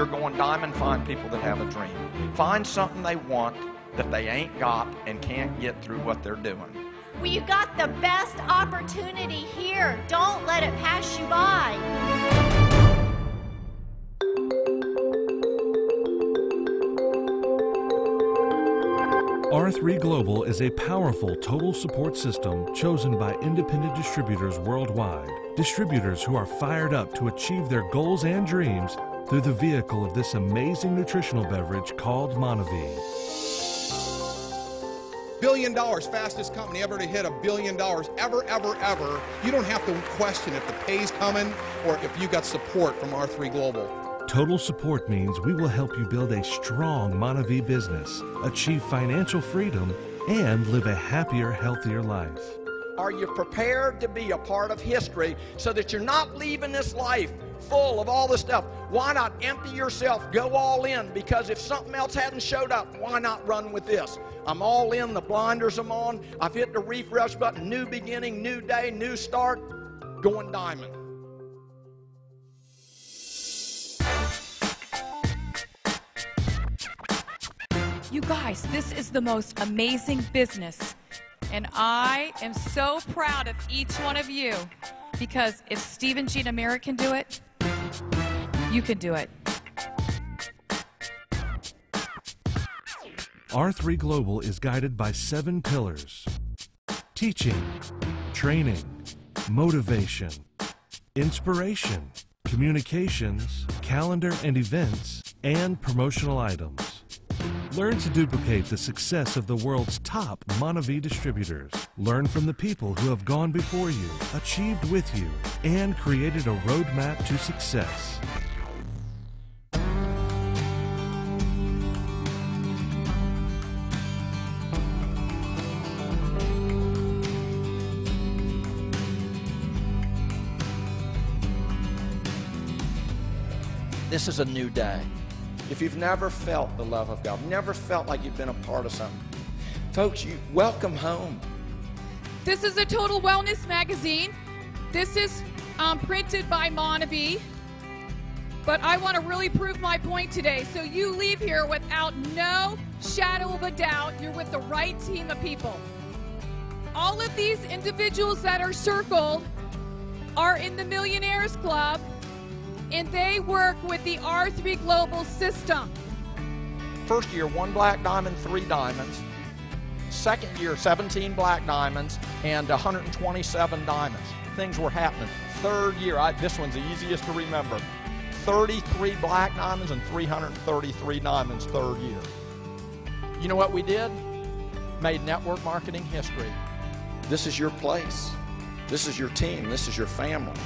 You're going diamond find people that have a dream. Find something they want that they ain't got and can't get through what they're doing. Well, you got the best opportunity here. Don't let it pass you by. R3 Global is a powerful total support system chosen by independent distributors worldwide. Distributors who are fired up to achieve their goals and dreams through the vehicle of this amazing nutritional beverage called Monavie. Billion dollars, fastest company ever to hit a billion dollars, ever, ever, ever. You don't have to question if the pay's coming or if you got support from R3 Global. Total support means we will help you build a strong Monavie business, achieve financial freedom, and live a happier, healthier life. Are you prepared to be a part of history so that you're not leaving this life full of all this stuff? Why not empty yourself, go all in? Because if something else hadn't showed up, why not run with this? I'm all in, the blinders I'm on, I've hit the refresh button, new beginning, new day, new start, going diamond. You guys, this is the most amazing business. And I am so proud of each one of you because if Steve and Gina Merritt can do it, you can do it. R3 Global is guided by seven pillars teaching, training, motivation, inspiration, communications, calendar and events, and promotional items. Learn to duplicate the success of the world's top Monavie distributors. Learn from the people who have gone before you, achieved with you, and created a roadmap to success. This is a new day. If you've never felt the love of God, never felt like you've been a part of something, folks, you welcome home. This is a Total Wellness magazine. This is um, printed by Monavie. But I want to really prove my point today. So you leave here without no shadow of a doubt you're with the right team of people. All of these individuals that are circled are in the Millionaires Club and they work with the R3 Global system. First year, one black diamond, three diamonds. Second year, 17 black diamonds and 127 diamonds. Things were happening. Third year, I, this one's the easiest to remember 33 black diamonds and 333 diamonds third year. You know what we did? Made network marketing history. This is your place. This is your team. This is your family.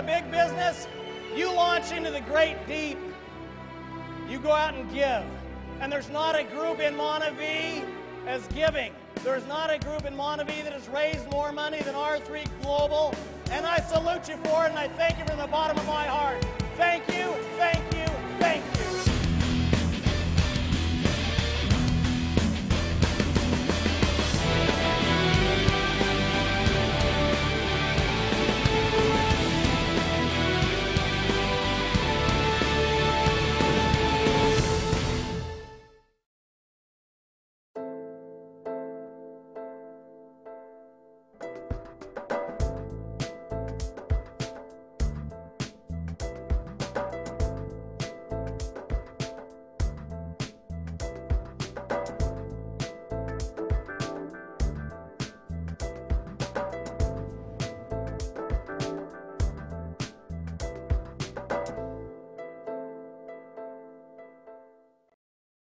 A big business? You launch into the great deep. You go out and give. And there's not a group in Monavie as giving. There's not a group in Monavie that has raised more money than R3 Global. And I salute you for it, and I thank you from the bottom of my heart. Thank you.